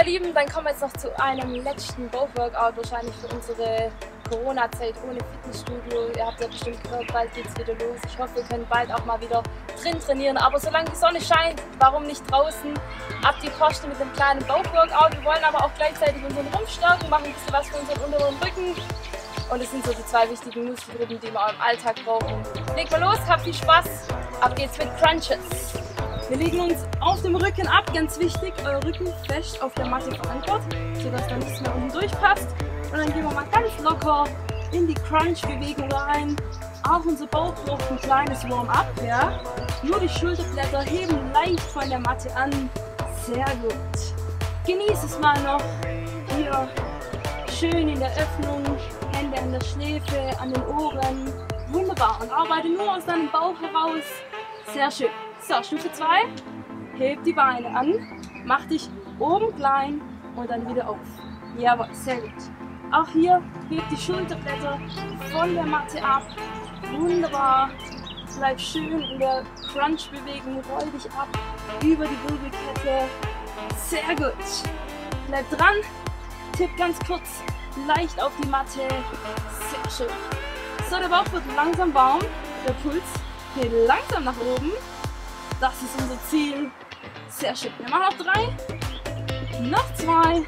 Ihr Lieben, dann kommen wir jetzt noch zu einem letzten Bauchworkout, wahrscheinlich für unsere Corona-Zeit ohne Fitnessstudio. Ihr habt ja bestimmt gehört, bald geht es wieder los. Ich hoffe, wir können bald auch mal wieder drin trainieren. Aber solange die Sonne scheint, warum nicht draußen? Ab die Poste mit einem kleinen Bauchworkout. Wir wollen aber auch gleichzeitig unseren Rumpf stärken, machen ein bisschen was für unseren unteren Rücken. Und es sind so die zwei wichtigen Muskelgruppen, die wir im Alltag brauchen. Legt mal los, habt viel Spaß. Ab geht's mit Crunches. Wir legen uns auf dem Rücken ab, ganz wichtig, euer Rücken fest auf der Matte verankert, sodass da nichts mehr unten durchpasst. Und dann gehen wir mal ganz locker in die Crunch-Bewegung rein. Auch unser Bauch braucht ein kleines Warm-up, ja. Nur die Schulterblätter heben leicht von der Matte an. Sehr gut. Genieß es mal noch. Hier schön in der Öffnung, Hände an der Schläfe, an den Ohren. Wunderbar. Und arbeite nur aus deinem Bauch heraus. Sehr schön. So, Stufe 2. Heb die Beine an. Mach dich oben klein und dann wieder auf. Jawohl, sehr gut. Auch hier heb die Schulterblätter von der Matte ab. Wunderbar. Bleib schön in der Crunch-Bewegung. Roll dich ab über die Wirbelkette. Sehr gut. Bleib dran. Tipp ganz kurz leicht auf die Matte. Sehr schön. So, der Bauch wird langsam warm. Der Puls geht langsam nach oben. Das ist unser Ziel. Sehr schön. Wir machen noch drei. Noch zwei.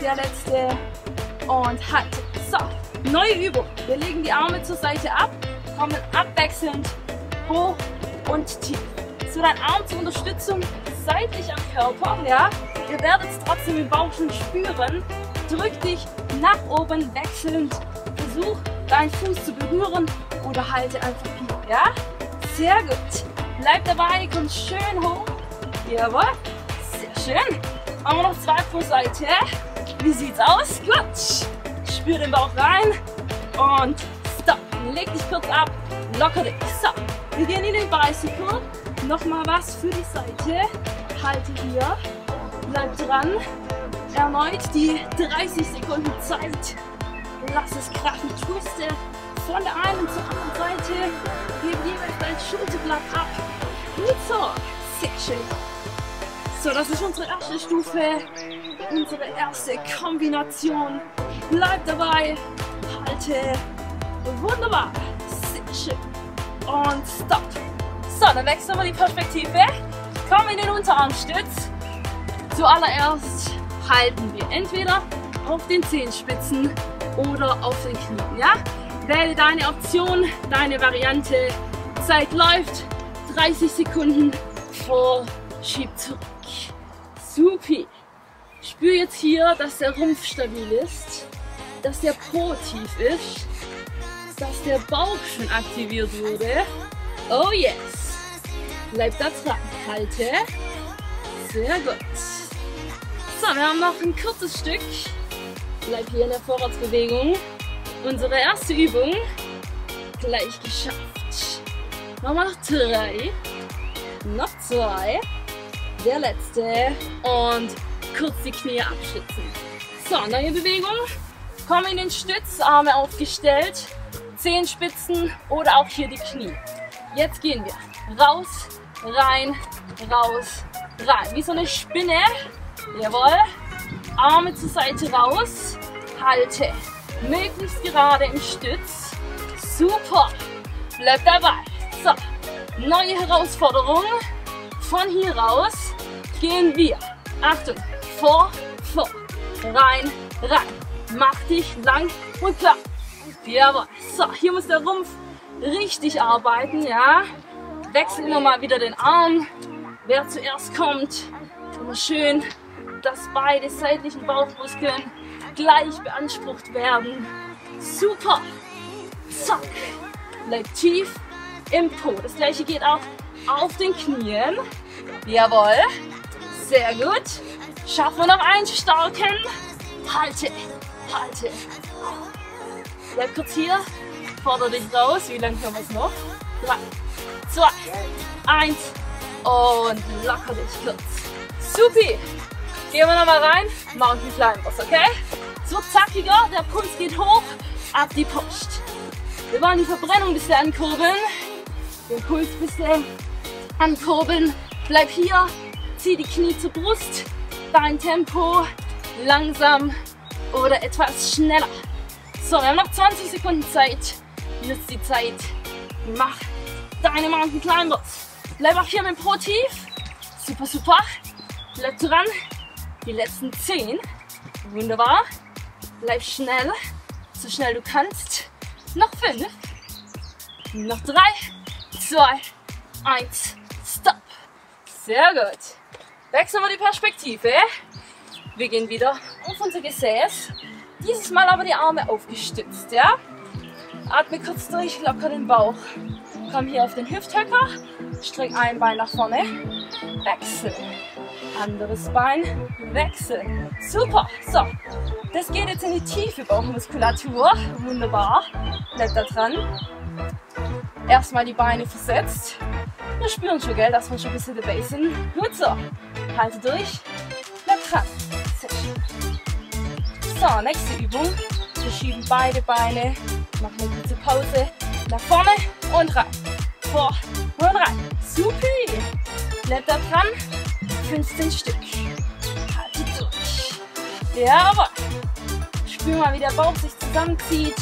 Der letzte. Und halt. So, neue Übung. Wir legen die Arme zur Seite ab, kommen abwechselnd hoch und tief. So, dein Arm zur Unterstützung seitlich am Körper. Ja, ihr werdet es trotzdem im Bauch schon spüren. Drück dich nach oben wechselnd. Versuch, deinen Fuß zu berühren oder halte einfach hier. Ja, sehr gut. Bleib dabei, komm schön hoch. Jawohl. Sehr schön. Machen wir noch zwei pro Seite. Wie sieht's aus? Gut. Spür den Bauch rein. Und stopp. Leg dich kurz ab. Locker dich. So. Wir gehen in den Bicycle. Nochmal was für die Seite. Halte hier. Bleib dran. Erneut die 30 Sekunden Zeit. Lass es krachen. Twiste von der einen zur anderen Seite. Heb jeweils dein Schulterblatt ab. Sehr schön. So, das ist unsere erste Stufe. Unsere erste Kombination. Bleib dabei. Halte. Wunderbar. Sehr schön. Und stopp. So, dann wechseln wir die Perspektive. Komm in den Unterarmstütz. Zuallererst halten wir entweder auf den Zehenspitzen oder auf den Knien. Ja? Wähle deine Option, deine Variante. Zeit läuft. 30 Sekunden vor, schieb zurück. Supi. Spür jetzt hier, dass der Rumpf stabil ist, dass der Po tief ist, dass der Bauch schon aktiviert wurde. Oh yes. Bleib da dran. Halte. Sehr gut. So, wir haben noch ein kurzes Stück. Bleib hier in der Vorwärtsbewegung. Unsere erste Übung gleich geschafft. Nochmal noch drei. Noch zwei. Der letzte. Und kurz die Knie abschützen. So, neue Bewegung. Komm in den Stütz, Arme aufgestellt. Zehenspitzen oder auch hier die Knie. Jetzt gehen wir. Raus, rein, raus, rein. Wie so eine Spinne. Jawohl. Arme zur Seite raus. Halte möglichst gerade im Stütz. Super. Bleib dabei. So, neue Herausforderung. Von hier raus gehen wir. Achtung, vor, vor, rein, rein. Mach dich lang und klar. Jawohl. So, hier muss der Rumpf richtig arbeiten, ja. Wechsel immer mal wieder den Arm. Wer zuerst kommt, immer schön, dass beide seitlichen Bauchmuskeln gleich beansprucht werden. Super. Zack. Bleib tief im Po. Das gleiche geht auch auf den Knien. Jawohl. Sehr gut. Schaffen wir noch einen starken. Halte. Halte. Bleib kurz hier. Fordere dich raus. Wie lange können wir es noch? Drei, zwei, eins und locker dich kurz. Supi. Gehen wir nochmal rein. Mountain Climbers, okay? So zackiger, der Puls geht hoch, ab die Post. Wir wollen die Verbrennung ein bisschen ankurbeln. Den Puls ein bisschen ankurbeln. Bleib hier, zieh die Knie zur Brust. dein Tempo langsam oder etwas schneller. So, wir haben noch 20 Sekunden Zeit. Nutzt die Zeit. Mach deine Mountain Climbers. Bleib auch hier mit Pro tief. Super, super. Bleib dran. Die letzten 10. Wunderbar. Bleib schnell. So schnell du kannst. Noch 5. Noch 3, 2, 1. Stop. Sehr gut. Wechseln wir die Perspektive. Wir gehen wieder auf unser Gesäß. Dieses Mal aber die Arme aufgestützt, ja? Atme kurz durch, locker den Bauch. Komm hier auf den Hüfthöcker, streck ein Bein nach vorne, wechsel. Anderes Bein, wechsel. Super, so. Das geht jetzt in die tiefe Bauchmuskulatur. Wunderbar. Bleib da dran. Erstmal die Beine versetzt. Wir spüren schon, gell, dass wir schon ein bisschen dabei sind. Gut so. Halte durch. Bleib dran. Sehr schön. So, nächste Übung. Wir schieben beide Beine. Machen eine kurze Pause. Nach vorne und rein. Vor und rein. Super. Bleib da dran. 15 Stück. Halte durch. Jawohl. Spür mal, wie der Bauch sich zusammenzieht.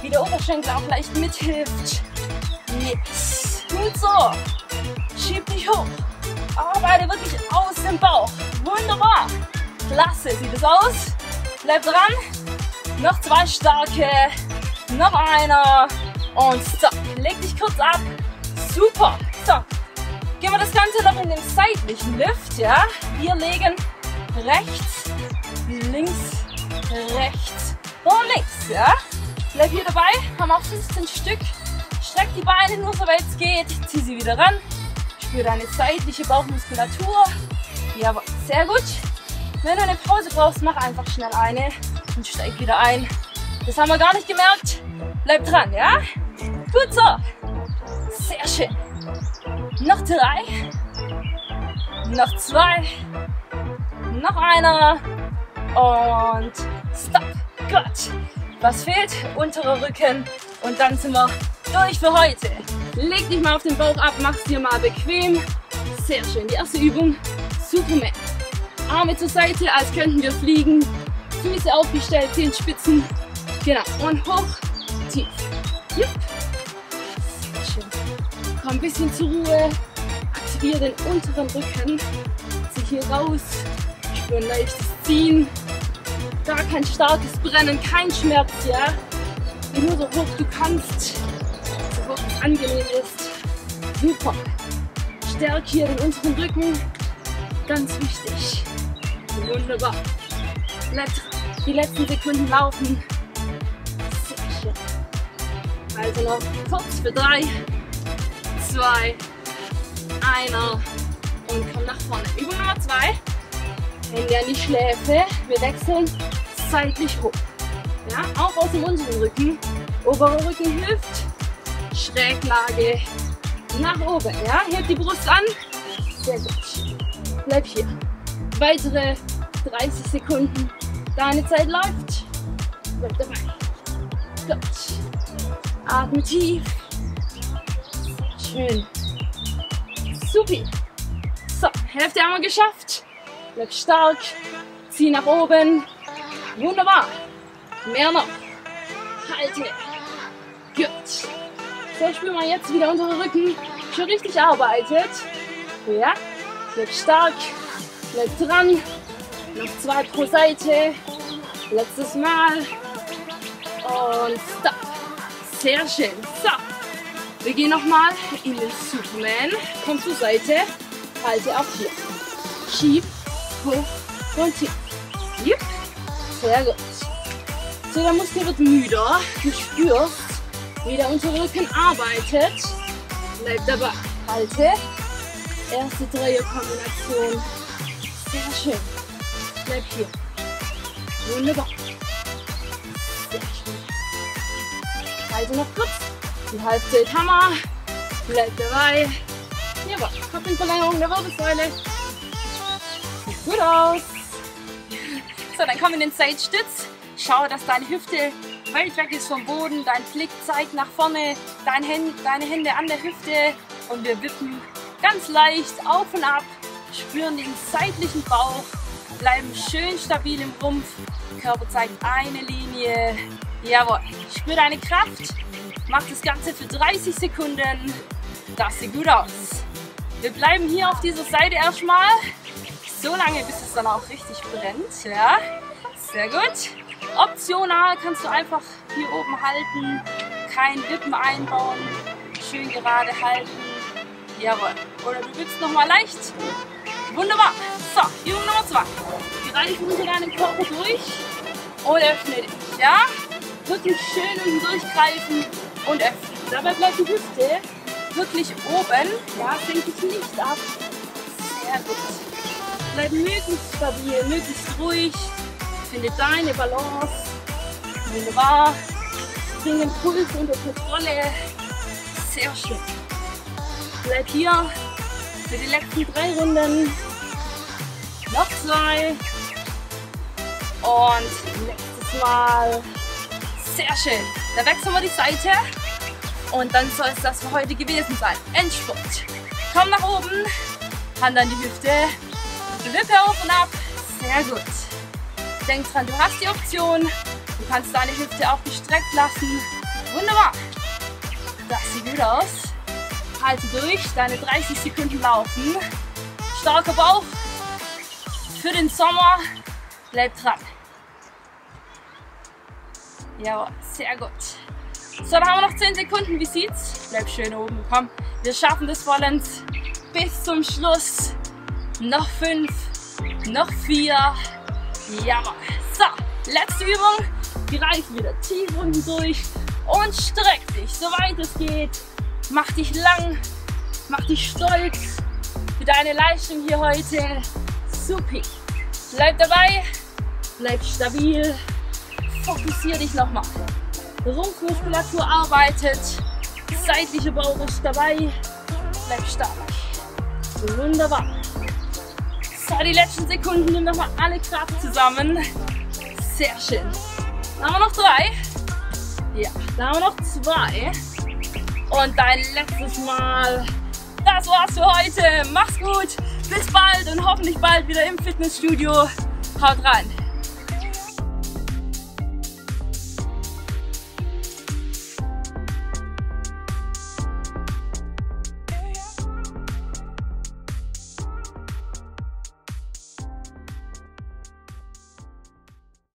Wie der Oberschenkel auch leicht mithilft. Yes. Gut so. Schieb dich hoch. Arbeite wirklich aus dem Bauch. Wunderbar. Klasse. Sieht es aus? Bleib dran. Noch zwei starke. Noch einer. Und stop. Leg dich kurz ab. Super. So. Gehen wir das Ganze noch in den seitlichen Lift. Ja. Wir legen rechts, links, rechts und links. Ja. Bleib hier dabei. Haben auch 15 Stück. Streck die Beine nur so weit es geht. Zieh sie wieder ran. Spür deine seitliche Bauchmuskulatur. Jawohl, sehr gut. Wenn du eine Pause brauchst, mach einfach schnell eine und steig wieder ein. Das haben wir gar nicht gemerkt. Bleib dran, ja? Gut so. Sehr schön. Noch drei. Noch zwei. Noch einer. Und stop. Gut. Was fehlt? Unterer Rücken. Und dann sind wir durch für heute. Leg dich mal auf den Bauch ab, mach's dir mal bequem. Sehr schön. Die erste Übung, Superman. Arme zur Seite, als könnten wir fliegen. Füße aufgestellt, Zehenspitzen. Genau. Und hoch, tief. Jupp. Sehr schön. Komm ein bisschen zur Ruhe. Aktiviere den unteren Rücken. Zieh hier raus. Spür ein leichtes Ziehen. Gar kein starkes Brennen, kein Schmerz, ja? Nur so hoch du kannst es angenehm ist. Super. Stärk hier den unteren Rücken. Ganz wichtig. Wunderbar. Bleib die letzten Sekunden laufen. Schön. Also noch kurz für drei, zwei, einer und komm nach vorne. Übung Nummer zwei. Hände an die Schläfe. Wir wechseln seitlich hoch. Ja, auch aus dem unteren Rücken. Oberer Rücken hilft. Schräglage nach oben. Ja, hebt die Brust an. Sehr gut. Bleib hier. Weitere 30 Sekunden. Deine Zeit läuft. Bleib dabei. Gut. Atme tief. Schön. Supi. So, Hälfte haben wir geschafft. Bleib stark. Zieh nach oben. Wunderbar. Mehr noch. Halte. Gut. So spüren wir jetzt wieder unsere Rücken. Schon richtig arbeitet. Ja. Bleib stark. Bleib dran. Noch zwei pro Seite. Letztes Mal. Und stop. Sehr schön. So. Wir gehen nochmal in den Superman. Komm zur Seite. Halte auch hier. Schieb. Hoch und tief. Yep. Sehr gut. So, der Muskel wird müder. Du spürst, wie der Unterrücken arbeitet. Bleib dabei. Halte. Erste Dreierkombination. Sehr schön. Bleib hier. Wunderbar. Sehr schön. Halte noch kurz. Die Halbzeit Hammer. Bleib dabei. Jawohl. Kopf der Wirbelsäule. Sieht gut aus. So, dann wir in den Side-Stütz. Schau, dass deine Hüfte weg ist vom Boden, dein Blick zeigt nach vorne, dein Händ, deine Hände an der Hüfte und wir wippen ganz leicht auf und ab, spüren den seitlichen Bauch Bleiben schön stabil im Rumpf. Körper zeigt eine Linie. Jawohl. Spür deine Kraft. Mach das Ganze für 30 Sekunden. Das sieht gut aus. Wir bleiben hier auf dieser Seite erstmal so lange, bis es dann auch richtig brennt. Ja, sehr gut. Optional kannst du einfach hier oben halten, kein Wippen einbauen, schön gerade halten. Jawohl. Oder du wippst nochmal leicht. Wunderbar. So, Übung Nummer zwei. Greife unter deinen Körper durch und öffne dich. Ja? Wirklich schön unten durchgreifen und öffnen. Dabei bleibt die Hüfte wirklich oben. Ja, senke dich nicht ab. Sehr gut. Bleib möglichst stabil, möglichst ruhig. Finde deine Balance. Wunderbar. Bring den Puls unter Kontrolle. Sehr schön. Bleib hier für die letzten drei Runden. Noch zwei. Und letztes Mal. Sehr schön. Da wechseln wir die Seite. Und dann soll es das für heute gewesen sein. Endspurt. Komm nach oben. Hand an die Hüfte. Wippe auf und ab. Sehr gut. Denk dran, du hast die Option. Du kannst deine Hüfte auch gestreckt lassen. Wunderbar. Das sieht gut aus. Halte durch, deine 30 Sekunden laufen. Starker Bauch für den Sommer. Bleib dran. Ja, sehr gut. So, dann haben wir noch 10 Sekunden. Wie sieht's? Bleib schön oben. Komm, wir schaffen das vollends bis zum Schluss. Noch 5, noch 4. Jawohl. So, letzte Übung. Greif wieder tief unten durch und streck dich, soweit es geht. Mach dich lang, mach dich stolz für deine Leistung hier heute. Supi. Bleib dabei, bleib stabil, fokussier dich nochmal. Rumpfmuskulatur arbeitet, seitliche ist dabei, bleib stark. Wunderbar. So, die letzten Sekunden, nimm nochmal alle Kraft zusammen. Sehr schön. Da haben wir noch drei. Ja, da haben wir noch zwei. Und dein letztes Mal. Das war's für heute. Mach's gut. Bis bald und hoffentlich bald wieder im Fitnessstudio. Haut rein.